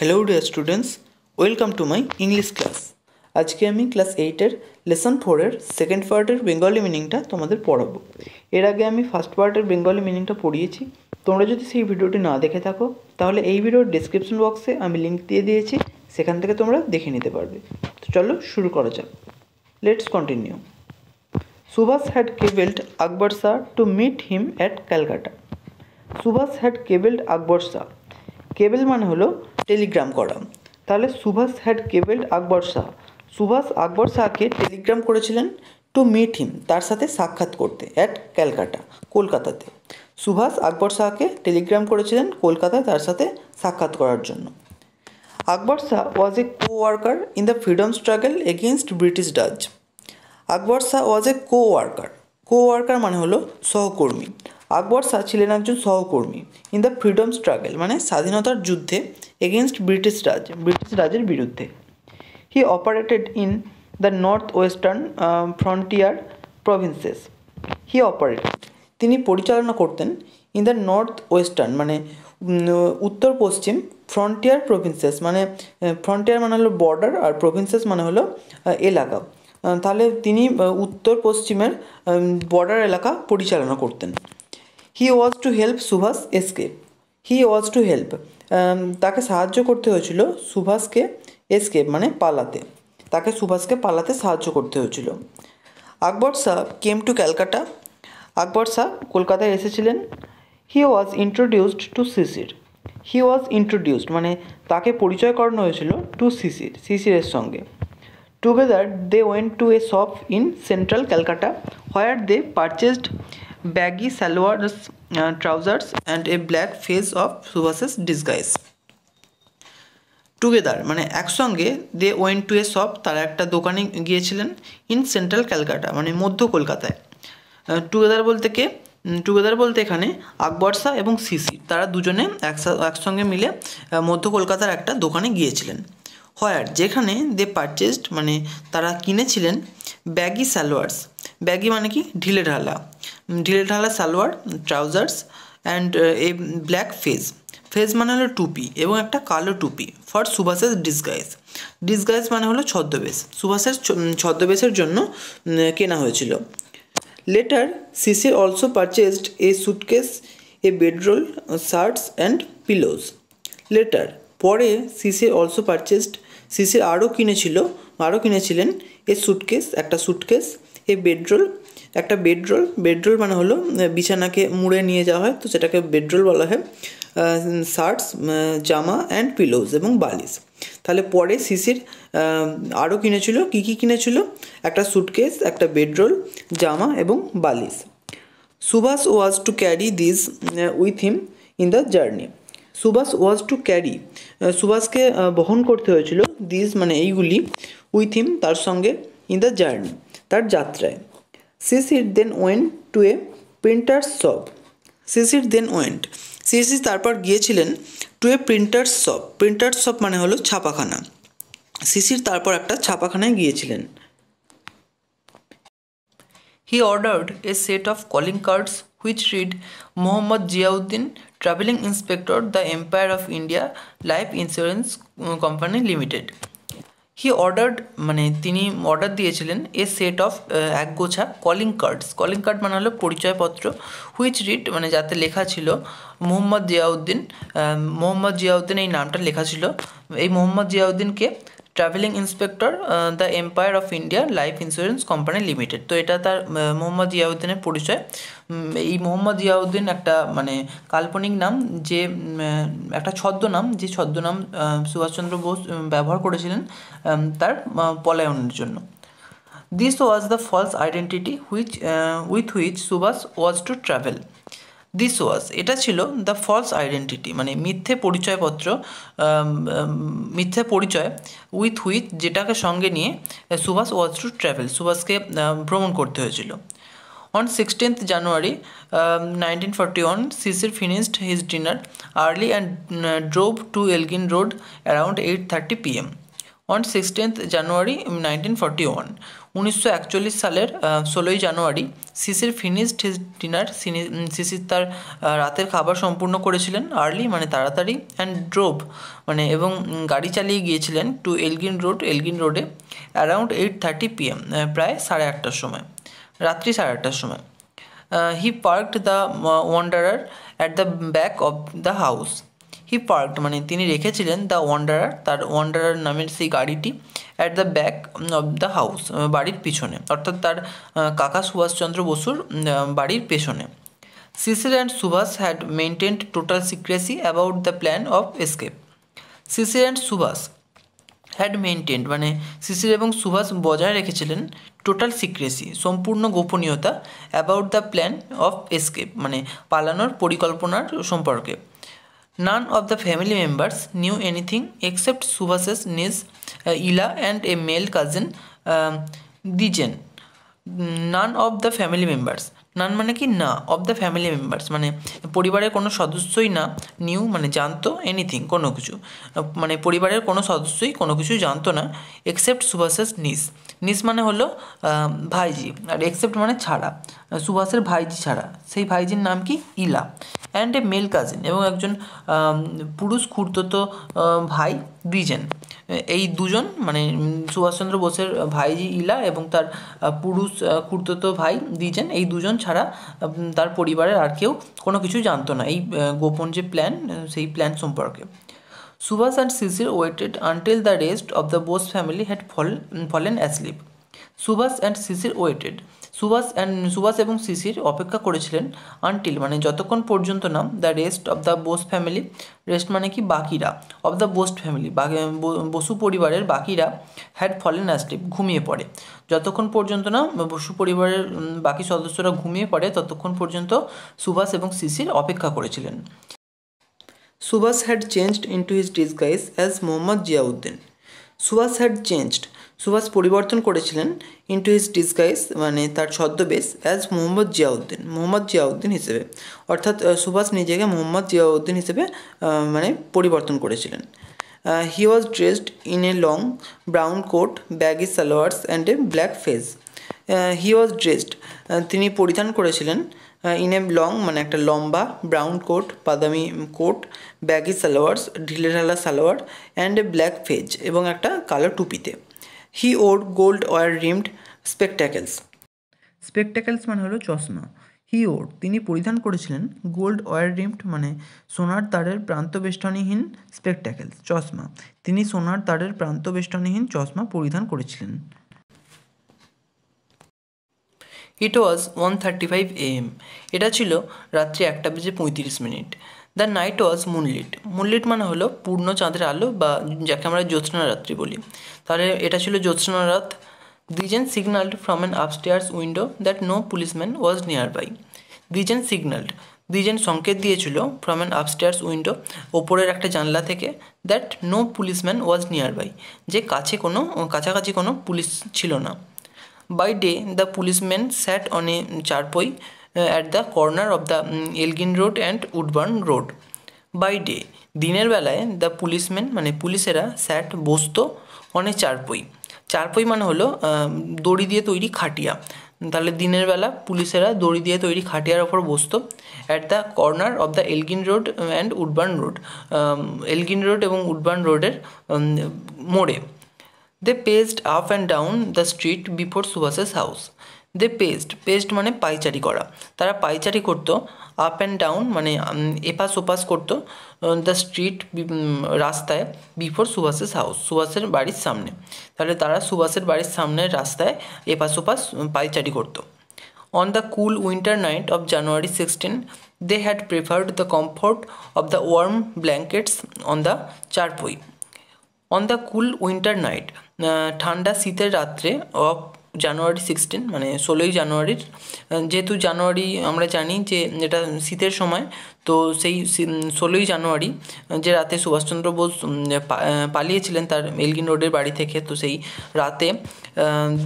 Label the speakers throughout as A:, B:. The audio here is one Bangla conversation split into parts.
A: Hello dear students welcome to my English class আজকে আমি ক্লাস এইটের লেসন ফোরের সেকেন্ড পার্টের বেঙ্গলি মিনিংটা তোমাদের পড়াবো এর আগে আমি ফার্স্ট পার্টের বেঙ্গলি মিনিংটা পড়িয়েছি তোমরা যদি সেই ভিডিওটি না দেখে থাকো তাহলে এই ভিডিওর ডিসক্রিপশন বক্সে আমি লিঙ্ক দিয়ে দিয়েছি সেখান থেকে তোমরা দেখে নিতে পারবে তো চলো শুরু করা যাক let's continue Subhash had cabled Akbar Shah to meet him at Calcutta Subhash had cabled Akbar Shah cable মানে হলো টেলিগ্রাম করা তাহলে সুভাষ হ্যাড কেবেল্ড আকবর শাহ সুভাষ আকবর শাহকে টেলিগ্রাম করেছিলেন টু মিট হিম তার সাথে সাক্ষাৎ করতে অ্যাট ক্যালকাটা কলকাতাতে সুভাষ আকবর শাহকে টেলিগ্রাম করেছিলেন কলকাতায় তার সাথে সাক্ষাৎ করার জন্য Akbar Shah was a co worker in the freedom struggle against British does Akbar Shah was a co worker coworker মানে হলো সহকর্মী আকবর শাহ ছিলেন একজন সহকর্মী ইন দ্য ফ্রিডম স্ট্রাগল মানে স্বাধীনতার যুদ্ধে এগেনস্ট ব্রিটিশ রাজ ব্রিটিশ রাজের বিরুদ্ধে he operated in the north western frontier provinces he operated তিনি পরিচালনা করতেন ইন দ্য নর্থ ওয়েস্টার্ন মানে উত্তর পশ্চিম ফ্রন্টিয়ার প্রভিন্সেস মানে ফ্রন্টিয়ার মানে হলো বর্ডার আর প্রভিন্সেস মানে হলো এলাকা তাহলে তিনি উত্তর পশ্চিমের বর্ডার এলাকা পরিচালনা করতেন he was to help Subhas escape he was to help তাকে সাহায্য করতে হয়েছিল সুভাষকে এসকেপ মানে পালাতে তাকে সুভাষকে পালাতে সাহায্য করতে হয়েছিল আকবর শাহ কেম টু ক্যালকাটা আকবর শাহ কলকাতায় এসেছিলেন হি ওয়াজ ইন্ট্রোডিউসড টু সিসির হি ওয়াজ ইন্ট্রোডিউসড মানে তাকে পরিচয় করানো হয়েছিল টু সিসির সিসিরের সঙ্গে together they went to a shop in central Calcutta where they purchased baggy salwars, uh, trousers and a black face of Subhas's disguise. Together মানে একসঙ্গে they went to a shop তারা একটা দোকানে গিয়েছিলেন ইন সেন্ট্রাল ক্যালকাটা মানে মধ্য কলকাতায় টুগেদার বলতে কে টুগেদার বলতে এখানে আকবর শাহ এবং সিসি তারা দুজনে একসঙ্গে মিলে মধ্য কলকাতার একটা দোকানে গিয়েছিলেন হয়ার যেখানে দে পারচেসড মানে তারা কিনেছিলেন ব্যাগি সালোয়ার্স ব্যাগি মানে কি ঢিলে ঢালা ঢিলে ঢালা salwar trousers and a black fez fez মানে হলো টুপি এবং একটা কালো টুপি ফর সুভাষের ডিসগাইজ ডিসগাইজ মানে হলো ছদ্মবেশ সুভাষের ছদ্মবেশের জন্য কেনা হয়েছিল letter CC also purchased a suitcase a bedroll shirts and pillows letter পরে সিসি অলসো পারচেসড সিসির আরও কিনেছিল আরও কিনেছিলেন এ সুটকেস একটা সুটকেস এই বেডরোল একটা বেডরোল বেডরোল মানে হলো বিছানাকে মুড়ে নিয়ে যাওয়া হয় তো সেটাকে বেডরোল বলা হয় শার্টস জামা অ্যান্ড পিলোজ এবং বালিশ তাহলে পরে শিশির আরও কিনেছিল কী কী কিনেছিল একটা সুটকেস একটা বেডরোল জামা এবং বালিশ Subhas was to carry this with him in the journey Subhas was to carry সুভাষকে বহন করতে হয়েছিল দিস মানে এইগুলি উইথ হিম তার সঙ্গে ইন দ্য জার্নি তার যাত্রায় Sisir then went to a printer's shop Sisir then went Sisir তারপর গিয়েছিলেন to a printer's shop printer's shop মানে হলো ছাপাখানা শিশির তারপর একটা ছাপাখানায় গিয়েছিলেন he ordered a set of calling cards which read Mohammad Ziauddin travelling inspector the Empire of India life insurance company limited he ordered মানে তিনি অর্ডার দিয়েছিলেন এ সেট অফ এক গোছা কলিং কার্ডস কলিং কার্ড মানে হলো পরিচয়পত্র হুইচ রিড মানে যাতে লেখা ছিল মোহাম্মদ জিয়াউদ্দিন মোহাম্মদ জিয়াউদ্দিন এই নামটা লেখা ছিল এই মোহাম্মদ জিয়াউদ্দিনকে travelling inspector the Empire of India life insurance company limited তো এটা তার মোহাম্মদ ইয়াউদ্দিনের পরিচয় এই মোহাম্মদ ইয়াউদ্দিন একটা মানে কাল্পনিক নাম যে একটা ছদ্মনাম যে ছদ্মনাম সুভাষচন্দ্র বোস ব্যবহার করেছিলেন তার পলায়নের জন্য this was the false identity which with which Subhash was to travel this was এটা ছিল দ্য ফলস আইডেন্টিটি মানে মিথ্যে পরিচয়পত্র মিথ্যে পরিচয় উইথ হুইথ যেটাকে সঙ্গে নিয়ে সুভাষ ওয়াজ টু ট্রাভেল সুভাষকে ভ্রমণ করতে হয়েছিল on sixteenth January nineteen forty one Sisir finished his dinner early and drove to Elgin road around eight thirty PM on sixteenth January nineteen forty one উনিশশো একচল্লিশ সালের ষোলোই জানুয়ারি Sisir finished his dinner Sisir তার রাতের খাবার সম্পূর্ণ করেছিলেন আর্লি মানে তাড়াতাড়ি অ্যান্ড ড্রোভ মানে এবং গাড়ি চালিয়ে গিয়েছিলেন টু এলগিন রোড এলগিন রোডে অ্যারাউন্ড এইট থার্টি পিএম প্রায় সাড়ে আটটার সময় রাত্রি সাড়ে আটটার সময় he parked the Wanderer at the back of the house he parked মানে তিনি রেখেছিলেন দ্য ওয়ান্ডারার তার ওয়ান্ডারার নামের সেই গাড়িটি at the back of the house বাড়ির পিছনে অর্থাৎ তার কাকা সুভাষচন্দ্র বসুর বাড়ির পেছনে Sisir and Subhash had maintained total secrecy about the plan of escape Sisir and Subhash had maintained মানে শিশির এবং সুভাষ বজায় রেখেছিলেন টোটাল সিক্রেসি সম্পূর্ণ গোপনীয়তা about the plan of escape মানে পালানোর পরিকল্পনার সম্পর্কে None of the family members knew anything except Subhash's niece uh, Ila and a male cousin um, Dijen. None of the family members. None মানে কি না অব দ্য ফ্যামিলি মেম্বার্স মানে পরিবারের কোনো সদস্যই না নিউ মানে জানতো এনিথিং কোনো কিছু মানে পরিবারের কোনো সদস্যই কোনো কিছু জানতো না এক্সেপ্ট সুভাষের নিস নিস মানে হলো ভাইজি আর এক্সেপ্ট মানে ছাড়া সুভাষের ভাইজি ছাড়া সেই ভাইজির নাম কি Ila and a male cousin এবং একজন পুরুষ তো ভাই বিজেন এই দুজন মানে সুভাষচন্দ্র বোসের ভাইজি ইলা এবং তার পুরুষ কুর্তত ভাই দিয়েছেন এই দুজন ছাড়া তার পরিবারের আর কেউ কোনো কিছু জানতো না এই গোপন যে প্ল্যান সেই প্ল্যান সম্পর্কে Subhash and Sisir waited until the rest of the Bose family had fall fallen asleep Subhash and Sisir waited Subhash and Subhash এবং শিশির অপেক্ষা করেছিলেন আনটিল মানে যতক্ষণ পর্যন্ত না the rest of the Bose family rest মানে কি বাকিরা of the boost family Basu পরিবারের বাকিরা হ্যাড ফলেন অ্যাস্লিপ ঘুমিয়ে পড়ে যতক্ষণ পর্যন্ত না বসু পরিবারের বাকি সদস্যরা ঘুমিয়ে পড়ে ততক্ষণ পর্যন্ত সুভাষ এবং শিশির অপেক্ষা করেছিলেন Subhash had changed into his disguise as Mohammad Ziauddin Subhash had changed Subhash পরিবর্তন করেছিলেন ইন্টু হিজ ডিসগাইজ মানে তার ছদ্মবেশ অ্যাজ মোহাম্মদ জিয়াউদ্দিন মোহাম্মদ জিয়াউদ্দিন হিসেবে অর্থাৎ সুভাষ নিজেকে মোহাম্মদ জিয়াউদ্দিন হিসেবে মানে পরিবর্তন করেছিলেন he was dressed in a long brown coat baggy salwars and a black fez he was dressed তিনি পরিধান করেছিলেন ইন এ লং মানে একটা লম্বা ব্রাউন কোট বাদামি কোট ব্যাগি সালোয়ার্স ঢিলে ঢালা salwar and a black fez এবং একটা কালো টুপিতে he wore gold wire rimmed spectacles spectacles মানে হলো চশমা হি ওর তিনি পরিধান করেছিলেন গোল্ড ওয়ার রিমড মানে সোনার তারের প্রান্ত বেষ্টনীহীন স্পেকট্যাকেলস চশমা তিনি সোনার তারের প্রান্ত বেষ্টনীহীন চশমা পরিধান করেছিলেন it was one thirty five AM এটা ছিল রাত্রি একটা বেজে পঁয়ত্রিশ minute the night was moonlit moonlit মানে হলো পূর্ণ চাঁদের আলো বা যাকে আমরা জ্যোৎস্না রাত্রি বলি তাহলে এটা ছিল জ্যোৎস্না রাত Dwijen signalled from an upstairs window that no policeman was near by Dwijen signalled Dwijen সংকেত দিয়েছিল ফ্রম অ্যান আপস্টেয়ার্স উইন্ডো ওপরের একটা জানলা থেকে that no policeman was near by যে কাছে কোনো কাছাকাছি কোনো পুলিশ ছিল না by day the policeman sat on a charpoy at the corner of the Elgin road and Woodburn road by day দিনের বেলায় দ্য পুলিশম্যান মানে পুলিশেরা স্যাট বসতো অনেক চারপই চারপই মানে হলো দড়ি দিয়ে তৈরি খাটিয়া তাহলে দিনের বেলা পুলিশেরা দড়ি দিয়ে তৈরি খাটিয়ার ওপর বসত at the corner of the Elgin road and Woodburn road Elgin road এবং উডবার্ন রোডের মোড়ে they paced up and down the street before Subhas's house they paced paced মানে পাইচারি করা তারা পাইচারি করতো আপ অ্যান্ড ডাউন মানে এপাস ওপাস করতো দ্য স্ট্রিট রাস্তায় বিফোর সুভাষের হাউস সুভাষের বাড়ির সামনে তাহলে তারা সুভাষের বাড়ির সামনের রাস্তায় এপাস ওপাস পাইচারি করতো on the cool winter night of January sixteen they had preferred the comfort of the warm blankets on the charpoy on the cool winter night ঠান্ডা শীতের রাত্রে অফ জানুয়ারি সিক্সটিন মানে ষোলোই জানুয়ারির যেহেতু জানুয়ারি আমরা জানি যে এটা শীতের সময় তো সেই ষোলোই জানুয়ারি যে রাতে সুভাষচন্দ্র বোস পালিয়েছিলেন তার এলগিন রোডের বাড়ি থেকে তো সেই রাতে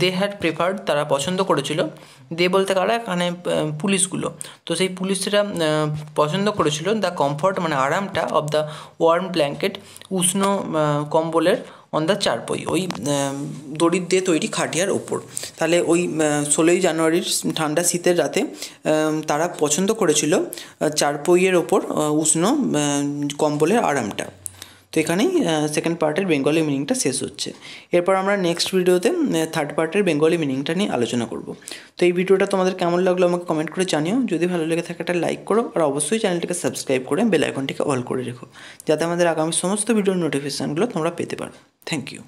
A: দে হ্যাড প্রেফার্ড তারা পছন্দ করেছিল দে বলতে কারা এখানে পুলিশগুলো তো সেই পুলিশরা পছন্দ করেছিল দ্য কমফর্ট মানে আরামটা অব দ্য ওয়ার্ম ব্ল্যাঙ্কেট উষ্ণ কম্বলের অন দ্য চারপই ওই দড়ির দিয়ে তৈরি খাটিয়ার ওপর তাহলে ওই ষোলোই জানুয়ারির ঠান্ডা শীতের রাতে তারা পছন্দ করেছিল চারপইয়ের ওপর উষ্ণ কম্বলের আরামটা তো এখানেই সেকেন্ড পার্টের বেঙ্গলি মিনিংটা শেষ হচ্ছে এরপর আমরা নেক্সট ভিডিওতে থার্ড পার্টের বেঙ্গলি মিনিংটা নিয়ে আলোচনা করব তো এই ভিডিওটা তোমাদের কেমন লাগলো আমাকে কমেন্ট করে জানিও যদি ভালো লেগে থাকে একটা লাইক করো আর অবশ্যই চ্যানেলটিকে সাবস্ক্রাইব করে বেল আইকনটিকে অল করে রেখো যাতে আমাদের আগামী সমস্ত ভিডিওর নোটিফিকেশানগুলো তোমরা পেতে পারো থ্যাংক ইউ